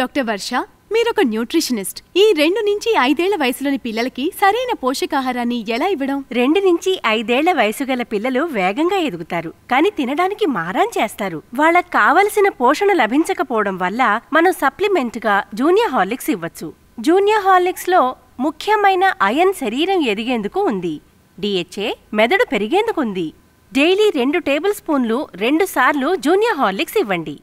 Doctor వర్ష మీరొక nutritionist. ఈ రెండు నుంచి ఐదేళ్ళ వయసులోని పిల్లలకి సరైన పోషకాహారాన్ని ఎలా ఇవ్వడం? రెండు నుంచి ఐదేళ్ళ వయసు గల పిల్లలు వేగంగా ఎదుగుతారు కానీ తినడానికి మారాన్ చేస్తారు. వాళ్ళకి కావలసిన పోషణ లభించకపోవడం వల్ల మనం సప్లిమెంట్గా జూనియర్ హార్లిక్స్ ఇవ్వచ్చు. జూనియర్ హార్లిక్స్లో ముఖ్యమైన అయన్ శరీరం ఎదిగేందుకు ఉంది. డిహెచ్ఏ మెదడు పెరిగేందుకు ఉంది. డైలీ రెండు టేబుల్ స్పూన్లు రెండు సార్లు జూనియర్ హార్లిక్స్ ఇవ్వండి.